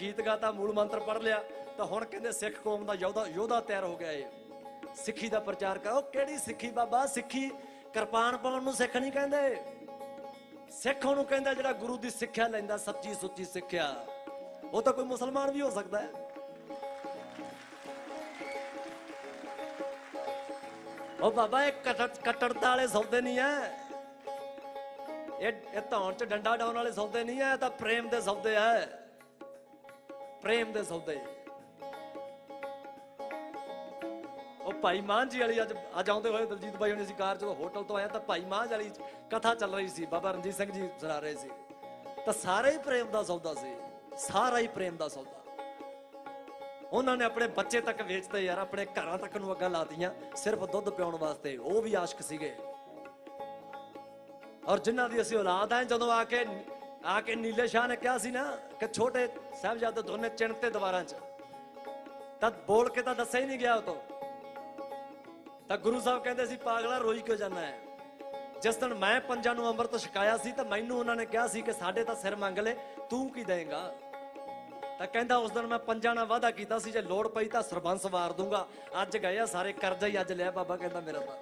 ਗੀਤ ਗਾਤਾ, ਮੂਲ ਮੰਤਰ ਪੜ ਲਿਆ, ਤਾਂ ਹੁਣ ਕਹਿੰਦੇ ਸਿੱਖ ਕੌਮ ਦਾ ਯੋਧਾ ਯੋਧਾ ਤਿਆਰ ਹੋ ਗਿਆ ਏ। ਸਿੱਖੀ ਦਾ ਪ੍ਰਚਾਰ ਕਰੋ ਕਿਹੜੀ ਸਿੱਖੀ ਬਾਬਾ? ਸਿੱਖੀ ਕਿਰਪਾਨ ਪਾਉਣ ਨੂੰ ਸਿੱਖ ਨਹੀਂ ਕਹਿੰਦੇ। ਸਿੱਖ ਉਹਨੂੰ ਕਹਿੰਦਾ ਜਿਹੜਾ ਗੁਰੂ ਦੀ ਸਿੱਖਿਆ ਲੈਂਦਾ, ਸੱਚੀ ਸੁੱਚੀ ਸਿੱਖਿਆ। ਉਹ ਤਾਂ ਕੋਈ ਮੁਸਲਮਾਨ ਵੀ ਹੋ ਸਕਦਾ ਹੈ। ਉਹ ਬਾਬਾ, ਇਹ ਕਟੜ ਕਟੜਤਾ ਵਾਲੇ ਸੌਦੇ ਨਹੀਂ ਐ। ਇਹ ਇਹ ਧੌਣ ਚ ਡੰਡਾ ਡਾਉਣ ਵਾਲੇ ਸੌਦੇ ਨਹੀਂ ਐ, ਇਹ ਤਾਂ ਪ੍ਰੇਮ ਦੇ ਸੌਦੇ ਐ। ਪ੍ਰੇਮ ਦੇ ਸੌਦੇ। ਉਹ ਭਾਈ ਮਾਂਝੀ ਵਾਲੀ ਅੱਜ ਅੱਜ ਆਉਂਦੇ ਹੋਏ ਦਲਜੀਤ ਬਾਈ ਹੁਣੇ ਸੀ ਕਾਰ ਜਦੋਂ ਹੋਟਲ ਤੋਂ ਆਇਆ ਤਾਂ ਭਾਈ ਮਾਂਝ ਵਾਲੀ ਕਥਾ ਚੱਲ ਰਹੀ ਸੀ, ਬਾਬਾ ਰਣਜੀਤ ਸਿੰਘ ਜੀ ਸੁਣਾ ਰਹੇ ਸੀ। ਤਾਂ ਸਾਰਾ ਹੀ ਪ੍ਰੇਮ ਦਾ ਸੌਦਾ ਸੀ, ਸਾਰਾ ਹੀ ਪ੍ਰੇਮ ਦਾ ਸੌਦਾ। ਉਹਨਾਂ ਨੇ ਆਪਣੇ ਬੱਚੇ ਤੱਕ ਵੇਚਦੇ ਯਾਰ, ਆਪਣੇ ਘਰਾਂ ਤੱਕ ਨੂੰ ਅੱਗਾ ਲਾਤੀਆਂ, ਸਿਰਫ ਦੁੱਧ ਪਿਉਣ ਵਾਸਤੇ, ਉਹ ਵੀ ਆਸ਼ਕ ਸੀਗੇ। ਔਰ ਜਿਨ੍ਹਾਂ ਦੀ ਅਸੀਂ ਔਲਾਦ ਆ, ਜਦੋਂ ਆ ਕੇ ਆ ਕੇ ਨੀਲੇ ਸ਼ਾਹ ਨੇ ਕਿਹਾ ਸੀ ਨਾ ਕਿ ਛੋਟੇ ਸਾਹਿਬਜ਼ਾਦੇ ਦੋਨੇ ਚਿਣਤੇ ਦੀਵਾਰਾਂ 'ਚ। ਤਦ ਬੋਲ ਕੇ ਤਾਂ ਦੱਸਿਆ ਹੀ ਨਹੀਂ ਗਿਆ ਉਹ ਤੋਂ। ਤਾਂ ਗੁਰੂ ਸਾਹਿਬ ਕਹਿੰਦੇ ਸੀ, ਪਾਗਲਾ ਰੋਈ ਕਿਉਂ ਜਾਂਦਾ ਹੈ? ਜਿਸ ਦਿਨ ਮੈਂ ਪੰਜਾਂ ਨੂੰ ਅੰਮ੍ਰਿਤ ਛਕਾਇਆ ਸੀ, ਤਾਂ ਮੈਨੂੰ ਉਹਨਾਂ ਨੇ ਕਿਹਾ ਸੀ ਕਿ ਸਾਡੇ ਤਾਂ ਸਿਰ ਮੰਗ ਲੈ, ਤੂੰ ਕੀ ਦੇਂਗਾ? ਤਾਂ ਕਹਿੰਦਾ ਉਸ ਦਿਨ ਮੈਂ ਪੰਜਾਂ ਨਾਲ ਵਾਅਦਾ ਕੀਤਾ ਸੀ, ਜੇ ਲੋੜ ਪਈ ਤਾਂ ਸਰਬੰਸ ਵਾਰ ਦੂੰਗਾ। ਅੱਜ ਗਏ ਆ ਸਾਰੇ, ਕਰਜ਼ਾ ਹੀ ਅੱਜ ਲਿਆ, ਬਾਬਾ ਕਹਿੰਦਾ ਮੇਰਾ ਤਾਂ।